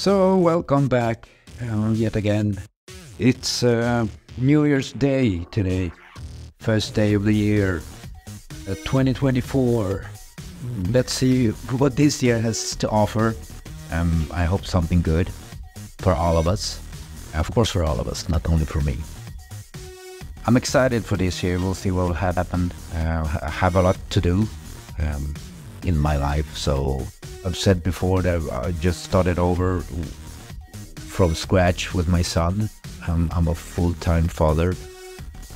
So, welcome back uh, yet again. It's uh, New Year's Day today, first day of the year, uh, 2024. Let's see what this year has to offer. Um, I hope something good for all of us. Of course, for all of us, not only for me. I'm excited for this year. We'll see what will happen. Uh, I have a lot to do um, in my life, so I've said before that I just started over from scratch with my son. I'm a full-time father,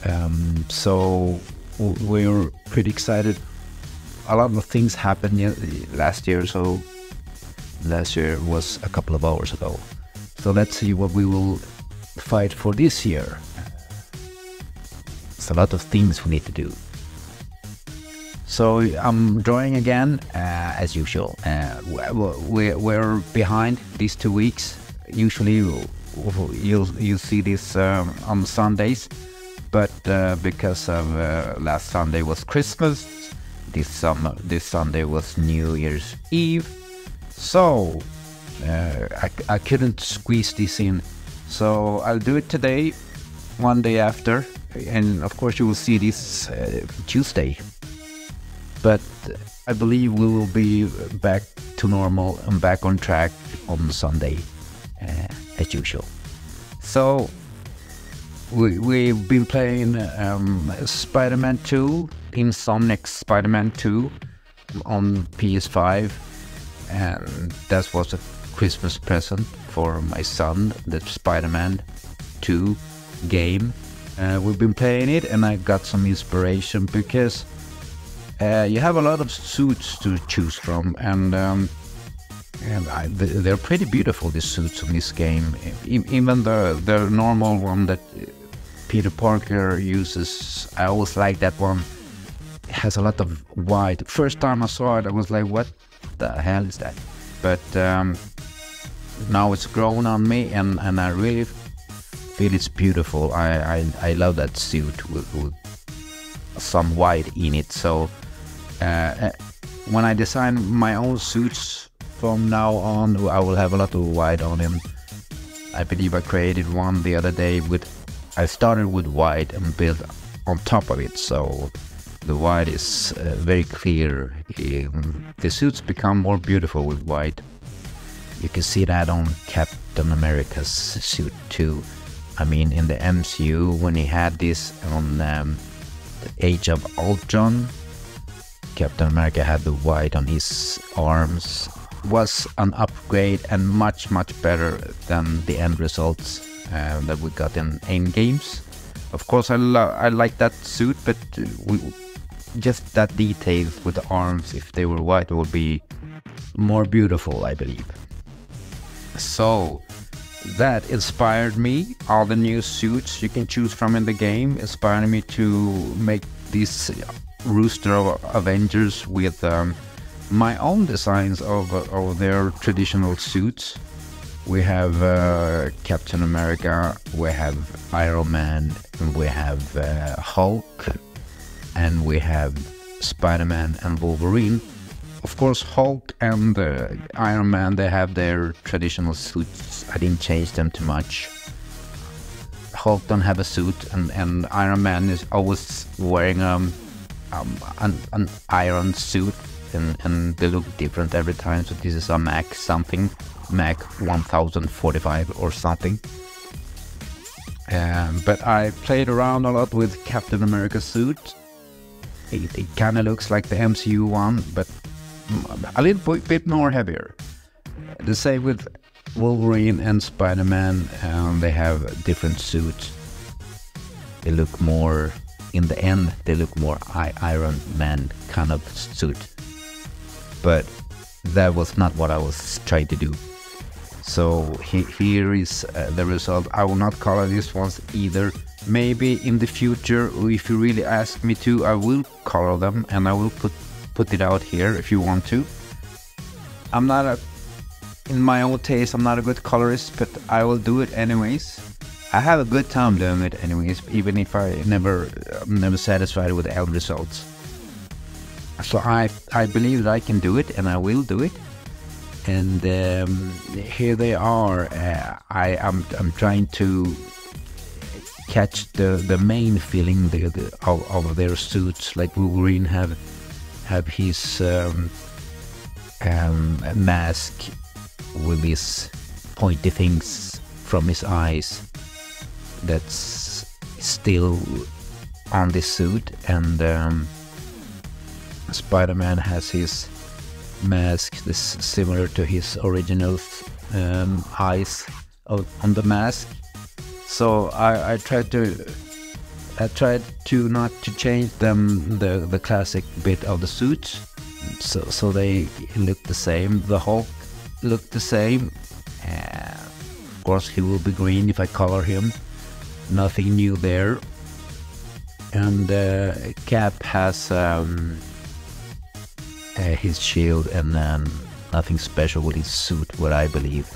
um, so we're pretty excited. A lot of things happened last year, so last year was a couple of hours ago. So let's see what we will fight for this year. It's a lot of things we need to do. So I'm drawing again, uh, as usual. Uh, we're, we're behind these two weeks. Usually you'll you see this um, on Sundays, but uh, because of uh, last Sunday was Christmas, this summer this Sunday was New Year's Eve, so uh, I, I couldn't squeeze this in. So I'll do it today, one day after, and of course you will see this uh, Tuesday but I believe we will be back to normal and back on track on Sunday uh, as usual. So we, we've been playing um, Spider-Man 2, Insomniac Spider-Man 2 on PS5 and that was a Christmas present for my son, the Spider-Man 2 game. Uh, we've been playing it and I got some inspiration because uh, you have a lot of suits to choose from, and, um, and I, they're pretty beautiful. These suits in this game, even the the normal one that Peter Parker uses. I always like that one. It has a lot of white. First time I saw it, I was like, "What the hell is that?" But um, now it's grown on me, and and I really feel it's beautiful. I I, I love that suit with, with some white in it. So uh, when I design my own suits from now on, I will have a lot of white on them. I believe I created one the other day with, I started with white and built on top of it, so the white is uh, very clear. Um, the suits become more beautiful with white. You can see that on Captain America's suit too. I mean, in the MCU, when he had this on um, the Age of Ultron, Captain America had the white on his arms was an upgrade and much much better than the end results uh, that we got in End games. Of course, I I like that suit, but we, just that detail with the arms, if they were white, would be more beautiful, I believe. So that inspired me. All the new suits you can choose from in the game inspired me to make these Rooster of Avengers with um, my own designs of, of their traditional suits. We have uh, Captain America, we have Iron Man, we have uh, Hulk, and we have Spider-Man and Wolverine. Of course, Hulk and uh, Iron Man, they have their traditional suits. I didn't change them too much. Hulk don't have a suit, and, and Iron Man is always wearing um, um, an, an iron suit and, and they look different every time. So this is a Mac something, Mac 1045 or something. Um, but I played around a lot with Captain America suit. It, it kind of looks like the MCU one, but a little bit more heavier. The same with Wolverine and Spider-Man. Um, they have different suits. They look more in the end they look more Iron Man kind of suit. But that was not what I was trying to do. So he, here is uh, the result. I will not color these ones either. Maybe in the future, if you really ask me to, I will color them and I will put put it out here if you want to. I'm not a, in my own taste, I'm not a good colorist, but I will do it anyways. I have a good time doing it anyways, even if I never, I'm never satisfied with the end results. So I, I believe that I can do it and I will do it. and um, here they are. Uh, I I'm, I'm trying to catch the the main feeling the, the, of, of their suits. Like Wolverine have have his um, um, mask with his pointy things from his eyes that's still on this suit and um, Spider-Man has his mask this similar to his original um, eyes on the mask. So I, I tried to I tried to not to change them the the classic bit of the suit so so they look the same. The Hulk looked the same. Of course he will be green if I color him nothing new there and uh, Cap has um, uh, his shield and nothing special with his suit, what I believe.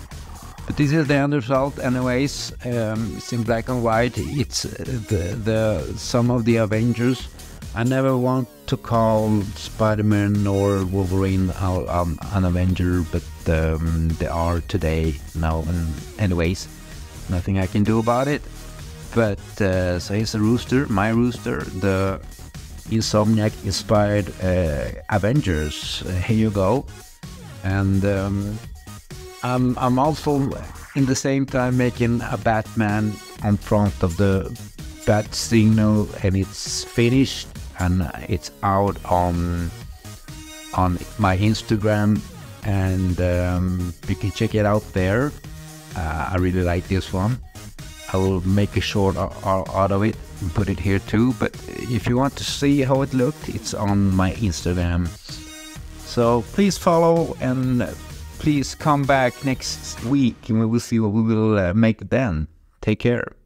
But this is the end result, anyways. Um, it's in black and white. It's uh, the the some of the Avengers. I never want to call Spider-Man or Wolverine um, an Avenger, but um, they are today now. And anyways, nothing I can do about it. But uh, so here's a rooster, my rooster, the Insomniac inspired uh, Avengers. Uh, here you go. And um, I'm, I'm also in the same time making a Batman on front of the Bat Signal, and it's finished and it's out on on my Instagram, and um, you can check it out there. Uh, I really like this one. I will make a short out of it and put it here too. But if you want to see how it looked, it's on my Instagram. So please follow and please come back next week and we will see what we will uh, make then. Take care.